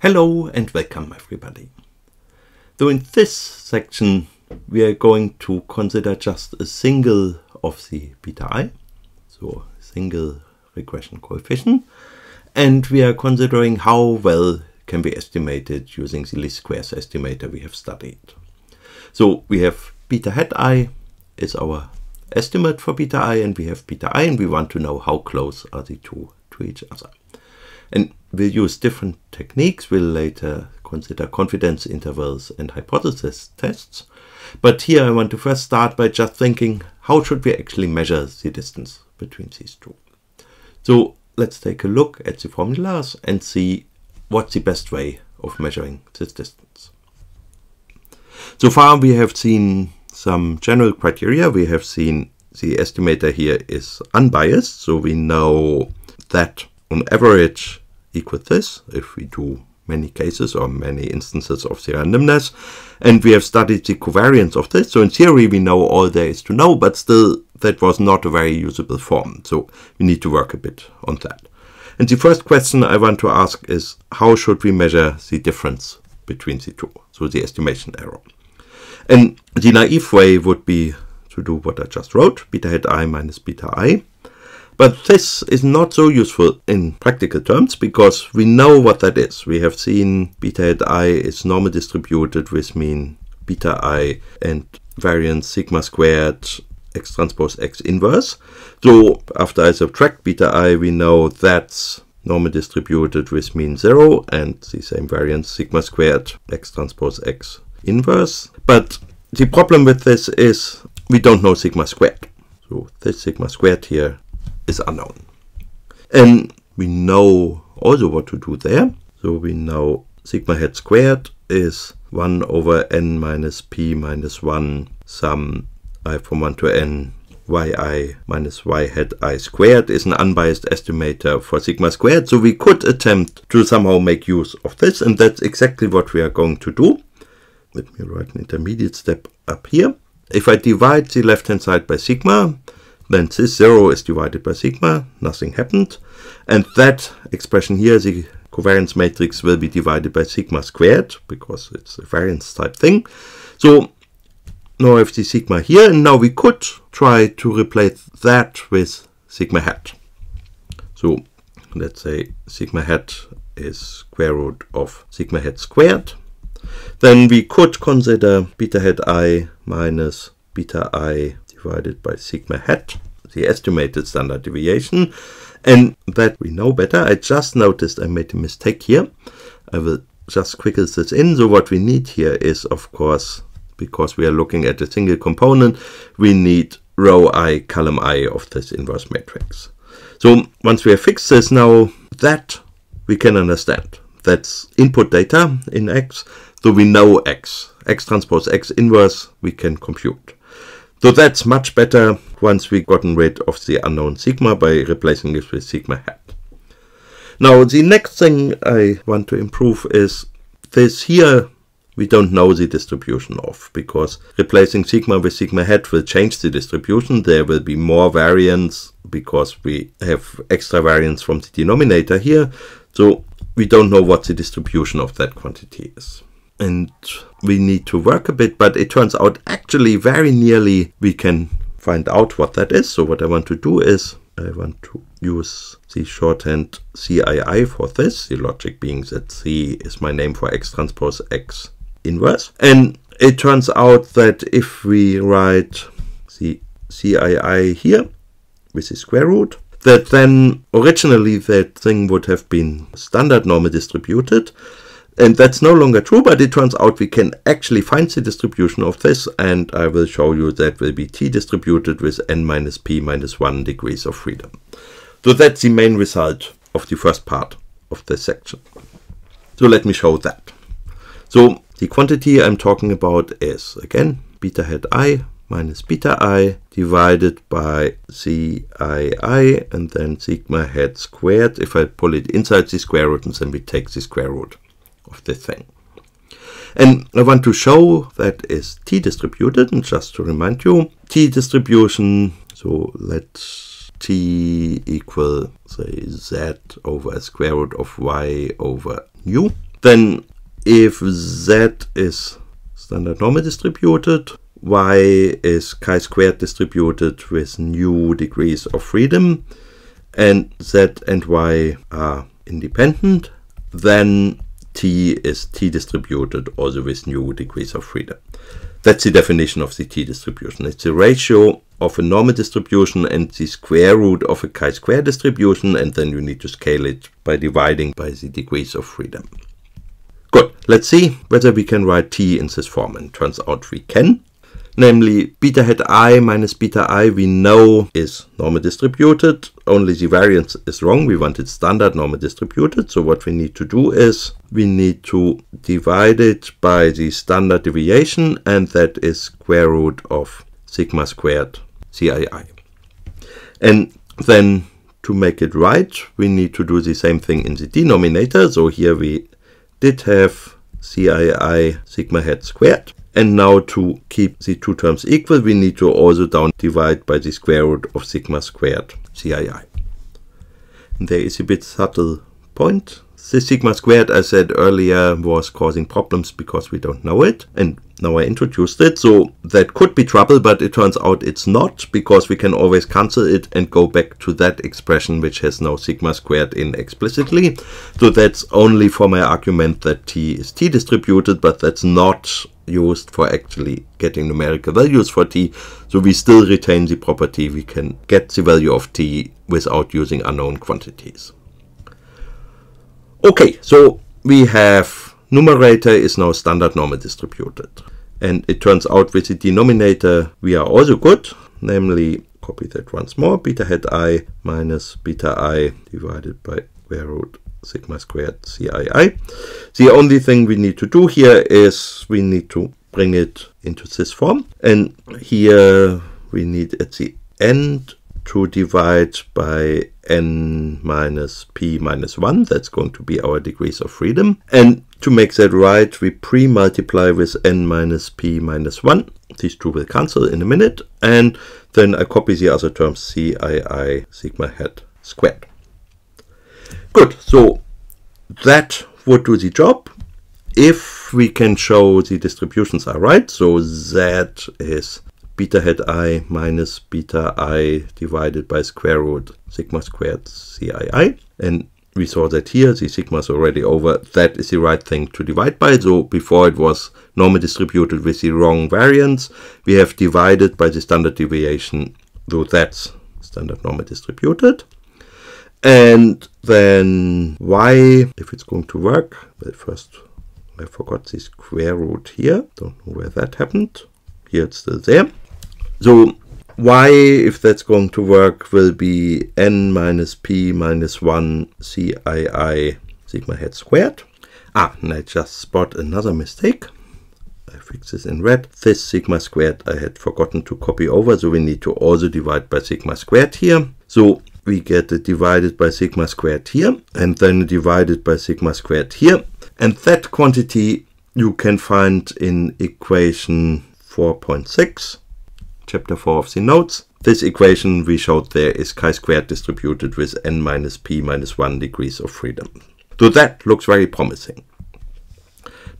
Hello and welcome everybody. So in this section we are going to consider just a single of the beta i, so single regression coefficient, and we are considering how well can be estimated using the least squares estimator we have studied. So we have beta hat i is our estimate for beta i and we have beta i and we want to know how close are the two to each other. And we'll use different techniques. We'll later consider confidence intervals and hypothesis tests. But here I want to first start by just thinking, how should we actually measure the distance between these two? So let's take a look at the formulas and see what's the best way of measuring this distance. So far we have seen some general criteria. We have seen the estimator here is unbiased, so we know that on average equal this if we do many cases or many instances of the randomness. And we have studied the covariance of this. So in theory, we know all there is to know, but still that was not a very usable form. So we need to work a bit on that. And the first question I want to ask is how should we measure the difference between the two? So the estimation error. And the naive way would be to do what I just wrote, beta hat i minus beta i. But this is not so useful in practical terms because we know what that is. We have seen beta hat i is normally distributed with mean beta i and variance sigma squared x transpose x inverse. So after I subtract beta i, we know that's normally distributed with mean 0 and the same variance sigma squared x transpose x inverse. But the problem with this is we don't know sigma squared. So this sigma squared here is unknown. And we know also what to do there. So we know sigma hat squared is 1 over n minus p minus 1 sum i from 1 to n yi minus y hat i squared is an unbiased estimator for sigma squared. So we could attempt to somehow make use of this, and that's exactly what we are going to do. Let me write an intermediate step up here. If I divide the left-hand side by sigma, then this 0 is divided by sigma, nothing happened. And that expression here, the covariance matrix, will be divided by sigma squared, because it's a variance type thing. So now I have the sigma here, and now we could try to replace that with sigma hat. So let's say sigma hat is square root of sigma hat squared. Then we could consider beta hat i minus beta i divided by sigma hat, the estimated standard deviation. And that we know better. I just noticed I made a mistake here. I will just quickly this in. So what we need here is, of course, because we are looking at a single component, we need row i, column i of this inverse matrix. So once we have fixed this now, that we can understand. That's input data in X, so we know X. X transpose X inverse we can compute. So that's much better once we've gotten rid of the unknown sigma by replacing it with sigma hat. Now the next thing I want to improve is this here we don't know the distribution of because replacing sigma with sigma hat will change the distribution. There will be more variance because we have extra variance from the denominator here. So we don't know what the distribution of that quantity is and we need to work a bit, but it turns out actually very nearly we can find out what that is. So what I want to do is I want to use the shorthand CII for this, the logic being that C is my name for X transpose X inverse. And it turns out that if we write the CII here with the square root, that then originally that thing would have been standard normal distributed, and that's no longer true, but it turns out we can actually find the distribution of this, and I will show you that will be t distributed with n minus p minus 1 degrees of freedom. So that's the main result of the first part of this section. So let me show that. So the quantity I'm talking about is, again, beta hat i minus beta i divided by ci and then sigma hat squared. If I pull it inside the square root, and then we take the square root of this thing. And I want to show that is t-distributed, and just to remind you, t-distribution, so let t equal, say, z over a square root of y over nu. then if z is standard normal distributed, y is chi-squared distributed with nu degrees of freedom, and z and y are independent, then t is t distributed also with nu degrees of freedom. That's the definition of the t distribution. It's the ratio of a normal distribution and the square root of a chi-square distribution, and then you need to scale it by dividing by the degrees of freedom. Good. Let's see whether we can write t in this form, and turns out we can. Namely, beta hat i minus beta i we know is normal distributed, only the variance is wrong. We want it standard normal distributed. So what we need to do is we need to divide it by the standard deviation, and that is square root of sigma squared CII. And then to make it right, we need to do the same thing in the denominator. So here we did have CII sigma hat squared. And now to keep the two terms equal, we need to also down divide by the square root of sigma squared CII. And there is a bit subtle point. The sigma squared, I said earlier, was causing problems because we don't know it. And now I introduced it, so that could be trouble, but it turns out it's not, because we can always cancel it and go back to that expression which has no sigma squared in explicitly. So that's only for my argument that t is t distributed, but that's not used for actually getting numerical values for t. So we still retain the property we can get the value of t without using unknown quantities. Okay, so we have numerator is now standard normal distributed. And it turns out with the denominator we are also good, namely, copy that once more, beta hat i minus beta i divided by square root sigma squared CII. The only thing we need to do here is we need to bring it into this form. And here we need at the end to divide by n minus p minus 1. That's going to be our degrees of freedom. And to make that right, we pre-multiply with n minus p minus 1. These two will cancel in a minute. And then I copy the other terms, CII sigma hat squared. Good, so that would do the job. If we can show the distributions are right, so z is beta hat i minus beta i divided by square root sigma squared CII. And we saw that here, the sigma is already over. That is the right thing to divide by. So before it was normally distributed with the wrong variance, we have divided by the standard deviation, though that's standard normal distributed. And then y, if it's going to work, but first I forgot the square root here. Don't know where that happened. Here it's still there. So y, if that's going to work, will be n minus p minus 1 cii sigma hat squared. Ah, and I just spot another mistake. I fix this in red. This sigma squared I had forgotten to copy over, so we need to also divide by sigma squared here. So we get it divided by sigma squared here, and then divided by sigma squared here. And that quantity you can find in equation 4.6 chapter 4 of the notes. This equation we showed there is chi-squared distributed with n minus p minus 1 degrees of freedom. So that looks very promising.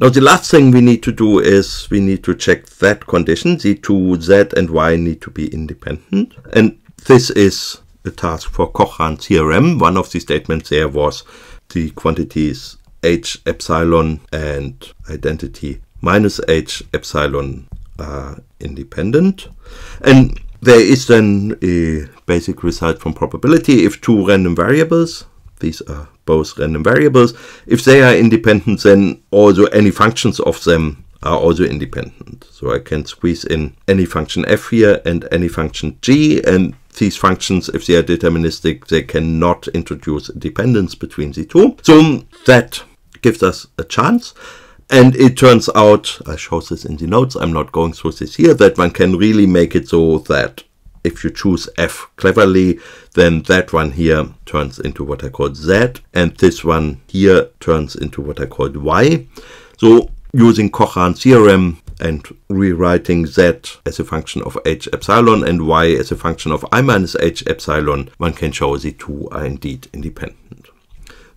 Now the last thing we need to do is we need to check that condition. The two z and y need to be independent. And this is a task for Cochran theorem. One of the statements there was the quantities h epsilon and identity minus h epsilon are independent. And there is then a basic result from probability if two random variables, these are both random variables, if they are independent, then also any functions of them are also independent. So I can squeeze in any function f here and any function g, and these functions, if they are deterministic, they cannot introduce dependence between the two. So that gives us a chance. And it turns out, I show this in the notes, I'm not going through this here, that one can really make it so that if you choose F cleverly, then that one here turns into what I call Z, and this one here turns into what I call Y. So using Cochran theorem and rewriting Z as a function of H epsilon and Y as a function of I minus H epsilon, one can show the two are indeed independent.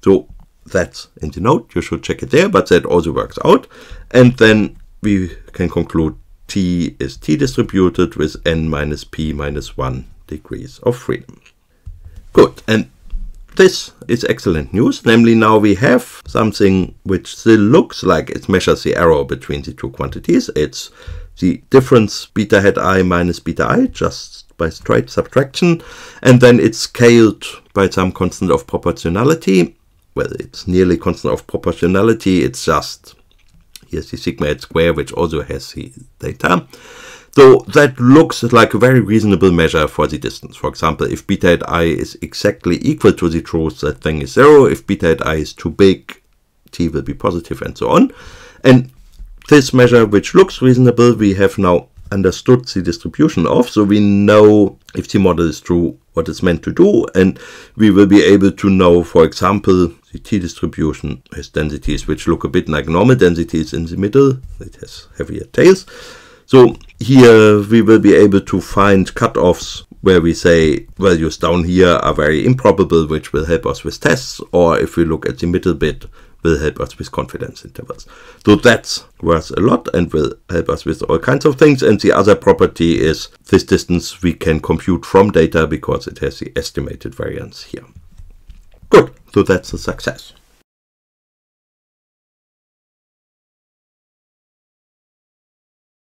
So that's in the note. You should check it there, but that also works out. And then we can conclude t is t distributed with n minus p minus 1 degrees of freedom. Good. And this is excellent news. Namely, now we have something which still looks like it measures the error between the two quantities. It's the difference beta hat i minus beta i, just by straight subtraction. And then it's scaled by some constant of proportionality. Well, it's nearly constant of proportionality. It's just, here's the sigma h square, which also has the data. So that looks like a very reasonable measure for the distance. For example, if beta at i is exactly equal to the truth, that thing is zero. If beta at i is too big, t will be positive and so on. And this measure, which looks reasonable, we have now understood the distribution of, so we know if the model is true, what it's meant to do, and we will be able to know, for example, the t distribution has densities which look a bit like normal densities in the middle, it has heavier tails, so here we will be able to find cutoffs where we say values down here are very improbable, which will help us with tests, or if we look at the middle bit, will help us with confidence intervals. So that's worth a lot and will help us with all kinds of things. And the other property is this distance we can compute from data because it has the estimated variance here. Good, so that's a success.